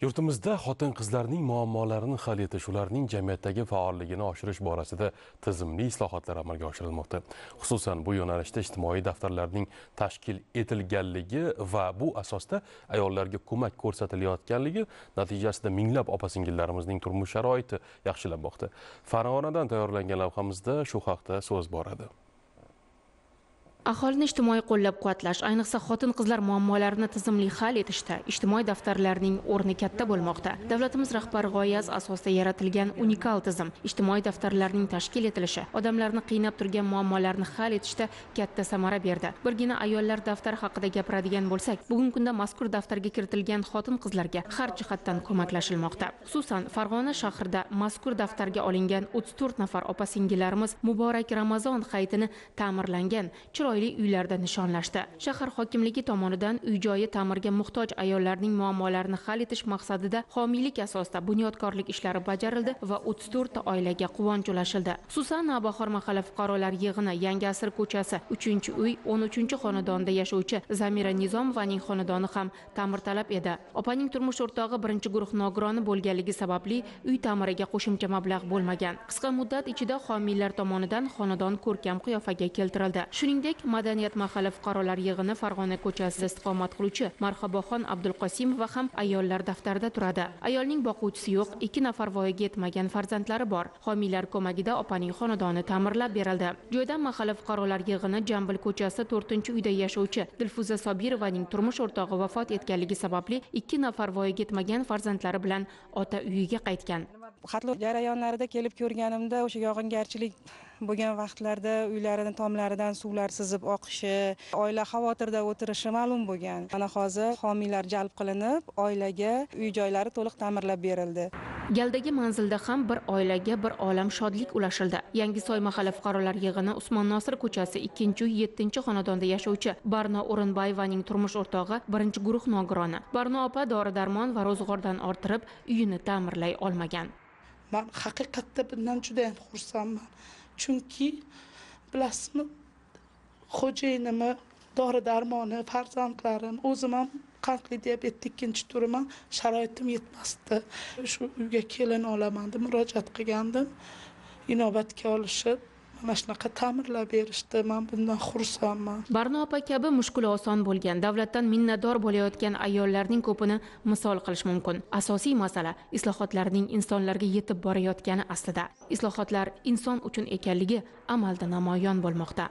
yurtimizda xotin qizlarning muammolarini hal etish ularning jamiyatdagi faolligini oshirish borasida tizimli islohotlar amalga oshirilmoqda. Xususan bu yo'nalishda ijtimoiy daftarlarning tashkil etilganligi va bu asosda ayollarga ko'mak ko'rsatilayotganligi natijasida minglab opa singillarimizning turmush sharoiti yaxshilanmoqda. Farg'onadan tayyorlangan lavhamizda shu haqda so'z boradi. Aholini ijtimoiy qo'llab-quvvatlash ayniqsa xotin-qizlar muammolarini tizimli hal etishda ijtimoiy daftarlarning o'rni katta bo'lmoqda. Davlatimiz rahbari g'oyasi asosida yaratilgan unikal tizim ijtimoiy daftarlarning tashkil etilishi odamlarni qiynab turgan muammolarni hal etishda katta samara berdi. Birgina ayollar daftari haqida gapiradigan bo'lsak bugungi kunda mazkur daftarga kiritilgan xotin-qizlarga har jihatdan ko'maklashilmoqda. Xususan farg'ona shahrida mazkur daftarga olingan 34 nafar opa singillarimiz muborak ramazon hayitini ta'mirlangan chiroyli chiroyli uylarda nishonlashdi. Shahar hokimligi tomonidan uy joyi ta'mirga muhtoj ayollarning muammolarini hal etish maqsadida homiylik asosida bunyodkorlik ishlari bajarildi va 34 ta oilaga quvonch ulashildi xususan navbahor mahalla fuqarolar yig'ini yangi asr ko'chasi 3 uy 13 xonadonda yashovchi zamira nizomovaning xonadoni ham ta'mirtalab edi. Opaning turmush o'rtog'i birinchi guruh nogironi bo'lganligi sababli uy ta'miriga qo'shimcha mablag' bo'lmagan. Qisqa muddat ichida homiylar tomonidan xonadon ko'rkam qiyofaga keltirildi. Shuningdek madaniyat mahalla fuqarolar yig'ini farg'ona ko'chasida istiqomat qiluvchi marhaboxon abdulqosimova ham ayollar daftarida turadi. Ayolning boquvchisi yo'q ikki nafar voyaga yetmagan farzandlari bor. Homiylar ko'magida opaning xonadoni ta'mirlab berildi. Joydan mahalla fuqarolar yig'ini jambil ko'chasida to'rtinchi uyda yashovchi dilfuza sobirovaning turmush o'rtog'i vafot etganligi sababli ikki nafar voyaga yetmagan farzandlari bilan ota uyiga qaytgan. Qatlov jarayonlarida kelib ko'rganimda o'sha yog'ingarchilik bo'lgan vaqtlarda uylarini tomlaridan suvlar sizib oqishi oila xavotirda o'tirishi ma'lum bo'lgan. Mana hozir homiylar jalb qilinib oilaga uy joylari to'liq ta'mirlab berildi. Galdagi manzilda ham bir oilaga bir olam shodlik ulashildi. Yangisoy mahalla fuqarolar yig'ini usmon nosir ko'chasi ikkinchi uy yettinchi xonadonda yashovchi barno o'rinbayevaning turmush o'rtog'i birinchi guruh nogironi. Barno opa dori darmon va ro'zg'ordan orttirib uyini ta'mirlay olmagan. Man haqiqatda bundan judayam xursandman. Chunki bilasizmi xo'jayinimni dori darmoni farzandlarim o'zim ham qandli diabetni ikkinchi turiman sharoitim yetmasdi. Shu uyga kelin olaman deb murojaat qilgandim. Inobatga olishib mana shunaqa ta'mirlab berishdi man bundan xursandman. Barno opa kabi mushkuli oson bo'lgan davlatdan minnatdor bo'layotgan ayollarning ko'pini misol qilish mumkin. Asosiy masala islohotlarning insonlarga yetib borayotgani aslida. Islohotlar inson uchun ekanligi amalda namoyon bo'lmoqda.